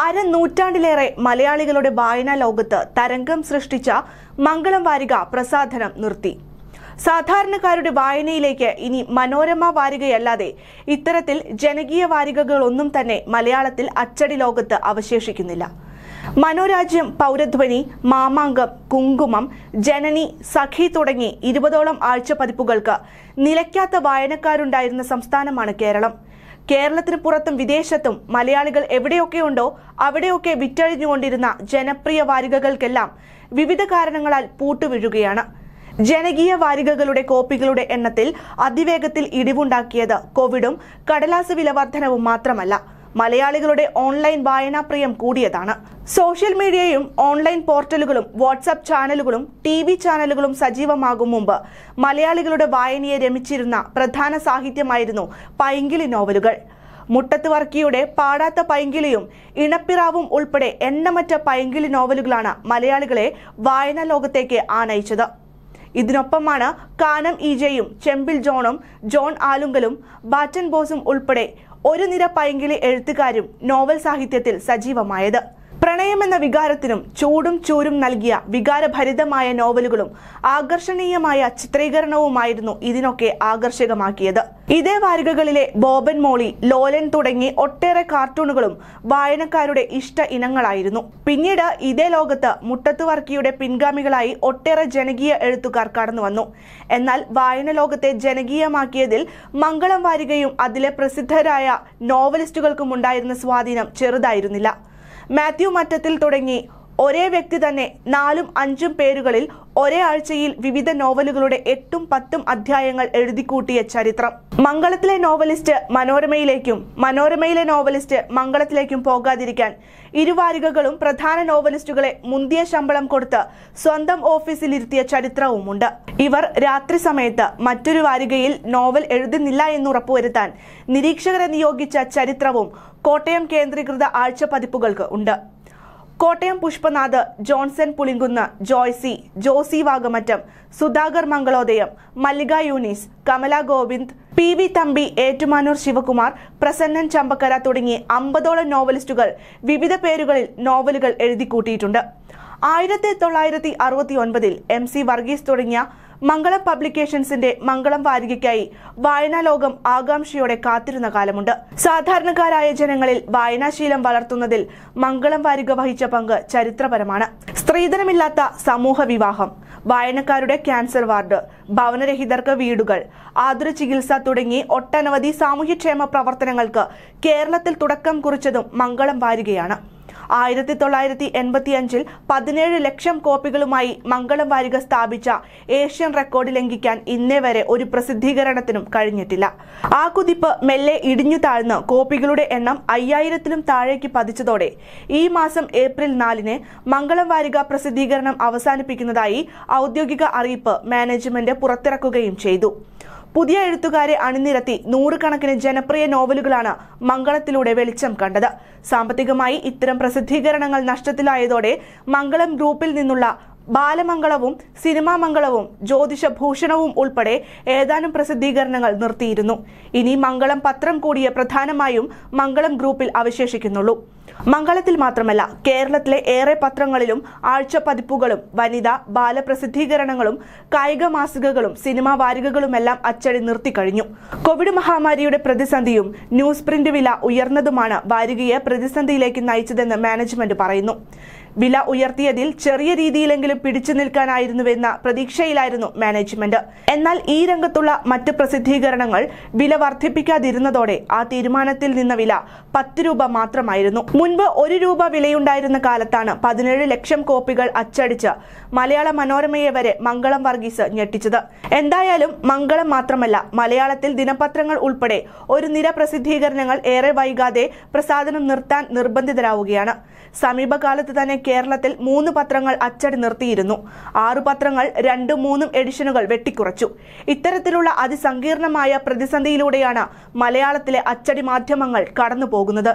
അര നൂറ്റാണ്ടിലേറെ മലയാളികളുടെ വായനാ ലോകത്ത് തരംഗം സൃഷ്ടിച്ച മംഗളം വാരിക പ്രസാധനം നിർത്തി. സാധാരണക്കാരുടെ വായനയിലേക്ക് ഇനി മനോരമ വാരികയല്ലാതെ ഇത്തരത്തിൽ ജനകീയ വാരികകളൊന്നും തന്നെ മലയാളത്തിൽ അച്ചടി ലോകത്ത് അവശേഷിക്കുന്നില്ല. മനോരാജ്യം പൗരധ്വനി മാമാങ്കം കുങ്കുമം ജനനി സഖി തുടങ്ങി ഇരുപതോളം ആഴ്ച പതിപ്പുകൾക്ക് നിലയ്ക്കാത്ത വായനക്കാരുണ്ടായിരുന്ന സംസ്ഥാനമാണ് കേരളം. കേരളത്തിന് പുറത്തും വിദേശത്തും മലയാളികൾ എവിടെയൊക്കെയുണ്ടോ അവിടെയൊക്കെ വിറ്റഴിഞ്ഞുകൊണ്ടിരുന്ന ജനപ്രിയ വാരികകൾക്കെല്ലാം വിവിധ കാരണങ്ങളാൽ പൂട്ടുവീഴുകയാണ്. ജനകീയ വാരികകളുടെ കോപ്പികളുടെ എണ്ണത്തിൽ അതിവേഗത്തിൽ ഇടിവുണ്ടാക്കിയത് കോവിഡും കടലാസ് വില വർധനവും മാത്രമല്ല. മലയാളികളുടെ ഓൺലൈൻ വായനാപ്രിയം കൂടിയതാണ്. സോഷ്യൽ മീഡിയയും ഓൺലൈൻ പോർട്ടലുകളും വാട്സാപ്പ് ചാനലുകളും ടി വി ചാനലുകളും സജീവമാകും മുമ്പ് മലയാളികളുടെ വായനയെ രമിച്ചിരുന്ന പ്രധാന സാഹിത്യമായിരുന്നു പൈങ്കിളി നോവലുകൾ. മുട്ടത്ത് വർക്കിയുടെ പാടാത്ത പൈങ്കിളിയും ഇണപ്പിറാവും ഉൾപ്പെടെ എണ്ണമറ്റ പൈങ്കിളി നോവലുകളാണ് മലയാളികളെ വായനാ ലോകത്തേക്ക് ആനയിച്ചത്. ഇതിനൊപ്പമാണ് കാനം ഈജയും ചെമ്പിൽ ജോണും ജോൺ ആലുങ്കലും ബാറ്റൻ ബോസും ഉൾപ്പെടെ ഒരു നിര പൈങ്കിളി എഴുത്തുകാരും നോവൽ സാഹിത്യത്തിൽ സജീവമായത് പ്രണയമെന്ന വികാരത്തിനും ചൂടും ചൂരും നൽകിയ വികാരഭരിതമായ നോവലുകളും ആകർഷണീയമായ ചിത്രീകരണവുമായിരുന്നു ഇതിനൊക്കെ ആകർഷകമാക്കിയത്. ഇതേ വാരികകളിലെ ബോബൻ മോളി ലോലൻ തുടങ്ങി ഒട്ടേറെ കാർട്ടൂണുകളും വായനക്കാരുടെ ഇഷ്ട ഇനങ്ങളായിരുന്നു. പിന്നീട് ഇതേ ലോകത്ത് മുട്ടത്ത് വർക്കിയുടെ പിൻഗാമികളായി ഒട്ടേറെ ജനകീയ എഴുത്തുകാർ കടന്നു വന്നു എന്നാൽ വായന ലോകത്തെ ജനകീയമാക്കിയതിൽ മംഗളം വാരികയും അതിലെ പ്രസിദ്ധരായ നോവലിസ്റ്റുകൾക്കും ഉണ്ടായിരുന്ന സ്വാധീനം ചെറുതായിരുന്നില്ല. മാത്യു മറ്റത്തിൽ തുടങ്ങി ഒരേ വ്യക്തി തന്നെ നാലും അഞ്ചും പേരുകളിൽ ഒരേ ആഴ്ചയിൽ വിവിധ നോവലുകളുടെ എട്ടും പത്തും അധ്യായങ്ങൾ എഴുതിക്കൂട്ടിയ ചരിത്രം. മംഗളത്തിലെ നോവലിസ്റ്റ് മനോരമയിലേക്കും മനോരമയിലെ നോവലിസ്റ്റ് മംഗളത്തിലേക്കും പോകാതിരിക്കാൻ ഇരുവാരികകളും പ്രധാന നോവലിസ്റ്റുകളെ മുന്തിയ ശമ്പളം കൊടുത്ത് സ്വന്തം ഓഫീസിലിരുത്തിയ ചരിത്രവുമുണ്ട്. ഇവർ രാത്രി സമയത്ത് മറ്റൊരു വാരികയിൽ നോവൽ എഴുതുന്നില്ല എന്ന് ഉറപ്പുവരുത്താൻ നിരീക്ഷകരെ നിയോഗിച്ച ചരിത്രവും കോട്ടയം കേന്ദ്രീകൃത ആഴ്ച പതിപ്പുകൾക്ക് ഉണ്ട്. Kottayam Pushpanath Johnson Pulinkunnu Joicy Josy Vagamattom Sudhakar Mangalodayam Mallika Younis Kamala Govind P V Thampi Ettumanoor Sivakumar Prasannan Champakkara തുടങ്ങി അമ്പതോളം നോവലിസ്റ്റുകൾ വിവിധ പേരുകളിൽ നോവലുകൾ എഴുതിക്കൂട്ടിയിട്ടുണ്ട്. ആയിരത്തി തൊള്ളായിരത്തി അറുപത്തി ഒൻപതിൽ എം സി വർഗീസ് തുടങ്ങിയ മംഗളം പബ്ലിക്കേഷൻസിന്റെ മംഗളം വാരികയ്ക്കായി വായനാ ലോകം ആകാംക്ഷയോടെ കാത്തിരുന്ന കാലമുണ്ട്. സാധാരണക്കാരായ ജനങ്ങളിൽ വായനാശീലം വളർത്തുന്നതിൽ മംഗളം വാരിക വഹിച്ച പങ്ക് ചരിത്രപരമാണ്. സ്ത്രീധനമില്ലാത്ത സമൂഹ വിവാഹം വായനക്കാരുടെ ക്യാൻസർ വാർഡ് ഭവനരഹിതർക്ക് വീടുകൾ ആതുര ചികിത്സ തുടങ്ങി ഒട്ടനവധി സാമൂഹ്യക്ഷേമ പ്രവർത്തനങ്ങൾക്ക് കേരളത്തിൽ തുടക്കം കുറിച്ചതും മംഗളം വാരികയാണ്. ആയിരത്തി തൊള്ളായിരത്തി എൺപത്തി അഞ്ചിൽ പതിനേഴ് ലക്ഷം കോപ്പികളുമായി മംഗളം വാരിക സ്ഥാപിച്ച ഏഷ്യൻ റെക്കോർഡ് ലംഘിക്കാൻ ഇന്നേ വരെ ഒരു പ്രസിദ്ധീകരണത്തിനും കഴിഞ്ഞിട്ടില്ല. ആ കുതിപ്പ് മെല്ലെ ഇടിഞ്ഞു താഴ്ന്ന് കോപ്പികളുടെ എണ്ണം അയ്യായിരത്തിലും താഴേക്ക് പതിച്ചതോടെ ഈ മാസം ഏപ്രിൽ നാലിന് മംഗളം വാരിക പ്രസിദ്ധീകരണം അവസാനിപ്പിക്കുന്നതായി ഔദ്യോഗിക അറിയിപ്പ് മാനേജ്മെന്റ് പുറത്തിറക്കുകയും ചെയ്തു. പുതിയ എഴുത്തുകാരെ അണിനിരത്തി നൂറുകണക്കിന് ജനപ്രിയ നോവലുകളാണ് മംഗളത്തിലൂടെ വെളിച്ചം കണ്ടത്. സാമ്പത്തികമായി ഇത്തരം പ്രസിദ്ധീകരണങ്ങൾ നഷ്ടത്തിലായതോടെ മംഗളം ഗ്രൂപ്പിൽ നിന്നുള്ള ബാലമംഗളവും സിനിമാ മംഗളവും ജ്യോതിഷ ഭൂഷണവും ഉൾപ്പെടെ ഏതാനും പ്രസിദ്ധീകരണങ്ങൾ നിർത്തിയിരുന്നു. ഇനി മംഗളം പത്രം കൂടിയ പ്രധാനമായും മംഗളം ഗ്രൂപ്പിൽ അവശേഷിക്കുന്നുള്ളൂ. മംഗളത്തിൽ മാത്രമല്ല കേരളത്തിലെ ഏറെ പത്രങ്ങളിലും ആഴ്ച പതിപ്പുകളും വനിതാ ബാലപ്രസിദ്ധീകരണങ്ങളും കായിക മാസികകളും സിനിമാ വാരികകളുമെല്ലാം അച്ചടി നിർത്തിക്കഴിഞ്ഞു കോവിഡ് മഹാമാരിയുടെ പ്രതിസന്ധിയും ന്യൂസ് പ്രിന്റ് വില ഉയർന്നതുമാണ് വാരികയെ പ്രതിസന്ധിയിലേക്ക് നയിച്ചതെന്ന് മാനേജ്മെന്റ് പറയുന്നു. വില ഉയർത്തിയതിൽ ചെറിയ രീതിയിലെങ്കിലും പിടിച്ചു നിൽക്കാനായിരുന്നുവെന്ന പ്രതീക്ഷയിലായിരുന്നു മാനേജ്മെന്റ്. എന്നാൽ ഈ രംഗത്തുള്ള മറ്റ് പ്രസിദ്ധീകരണങ്ങൾ വില വർദ്ധിപ്പിക്കാതിരുന്നതോടെ ആ തീരുമാനത്തിൽ നിന്ന വില പത്ത് രൂപ മാത്രമായിരുന്നു. മുൻപ് ഒരു രൂപ വിലയുണ്ടായിരുന്ന കാലത്താണ് പതിനേഴ് ലക്ഷം കോപ്പികൾ അച്ചടിച്ച് മലയാള മനോരമയെ വരെ മംഗളം വർഗീസ് ഞെട്ടിച്ചത്. എന്തായാലും മംഗളം മാത്രമല്ല മലയാളത്തിൽ ദിനപത്രങ്ങൾ ഉൾപ്പെടെ ഒരു നിര പ്രസിദ്ധീകരണങ്ങൾ ഏറെ വൈകാതെ പ്രസാദനം നിർത്താൻ നിർബന്ധിതരാവുകയാണ്. സമീപകാലത്ത് തന്നെ കേരളത്തിൽ മൂന്ന് പത്രങ്ങൾ അച്ചടി നിർത്തിയിരുന്നു. ആറു പത്രങ്ങൾ രണ്ടും മൂന്നും എഡിഷനുകൾ വെട്ടിക്കുറച്ചു. ഇത്തരത്തിലുള്ള അതിസങ്കീർണമായ പ്രതിസന്ധിയിലൂടെയാണ് മലയാളത്തിലെ അച്ചടി മാധ്യമങ്ങൾ കടന്നു പോകുന്നത്